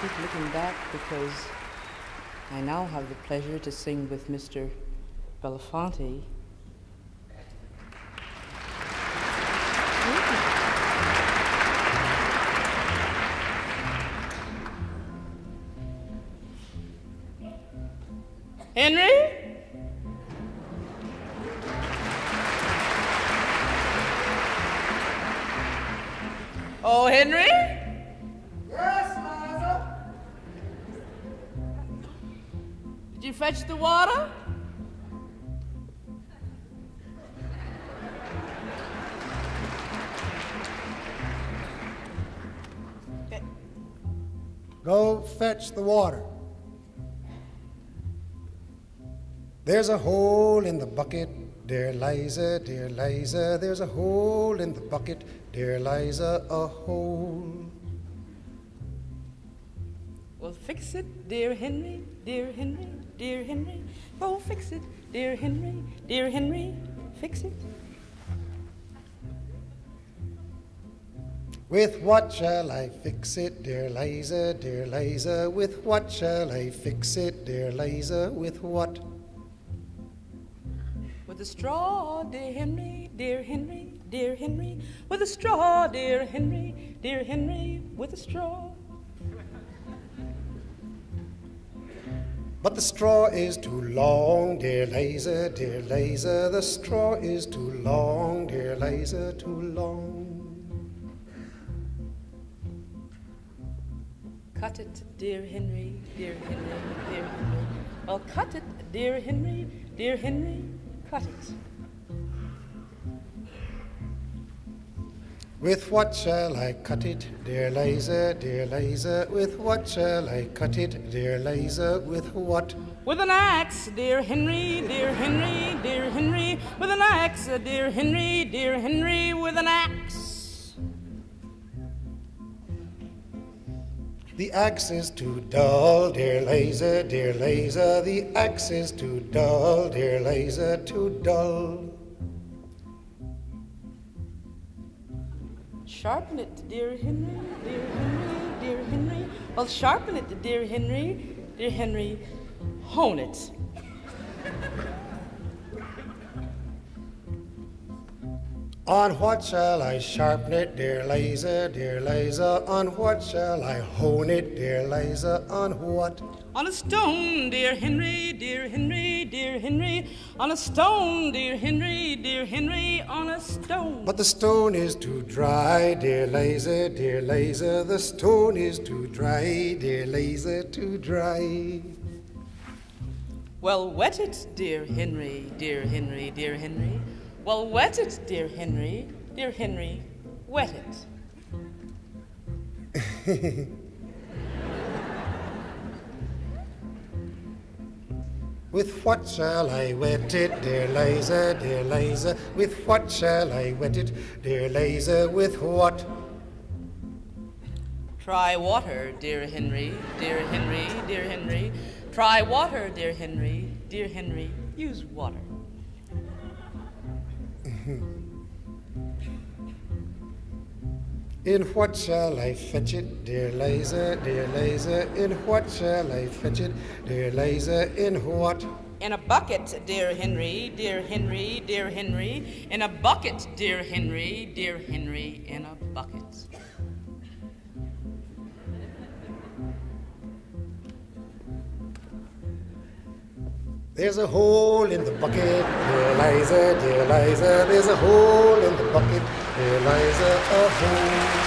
keep looking back because I now have the pleasure to sing with Mr. Belafonte. Henry? Oh, Henry? Did you fetch the water? Go fetch the water. There's a hole in the bucket, dear Liza, dear Liza. There's a hole in the bucket, dear Liza, a hole. Well, fix it, dear Henry, dear Henry, dear Henry. Oh, fix it, dear Henry, dear Henry, fix it. With what shall I fix it, dear Liza, dear Liza? With what shall I fix it, dear Liza? With what? With a straw, dear Henry, dear Henry, dear Henry. With a straw, dear Henry, dear Henry, with a straw. But the straw is too long, dear Liza, dear Liza. The straw is too long, dear Liza, too long. Cut it, dear Henry, dear Henry, dear Henry. Well, cut it, dear Henry, dear Henry, cut it. With what shall I cut it, dear Liza, dear Liza? With what shall I cut it, dear Liza? With what? With an axe, dear Henry, dear Henry, dear Henry. With an axe, dear Henry, dear Henry, with an axe. The axe is too dull, dear Liza, dear Liza. The axe is too dull, dear Liza, too dull. Sharpen it, dear Henry, dear Henry, dear Henry. Well, sharpen it, dear Henry, dear Henry. Hone it. On what shall I sharpen it, dear Liza, dear Liza? On what shall I hone it, dear Liza? On what? On a stone, dear Henry, dear Henry, dear Henry. On a stone, dear Henry, dear Henry, on a stone. But the stone is too dry, dear Liza, dear Liza. The stone is too dry, dear Liza, too dry. Well, wet it, dear Henry, dear Henry, dear Henry. Well, wet it, dear Henry, dear Henry, wet it. With what shall I wet it, dear Liza, dear Liza? With what shall I wet it, dear Liza? With what? Try water, dear Henry, dear Henry, dear Henry. Try water, dear Henry, dear Henry. Use water. In what shall I fetch it, dear Liza, dear Liza? In what shall I fetch it, dear Liza? In what? In a bucket, dear Henry, dear Henry, dear Henry. In a bucket, dear Henry, dear Henry, in a bucket. There's a hole in the bucket, dear Liza, dear Liza. There's a hole in the bucket, dear Liza, a oh, hole.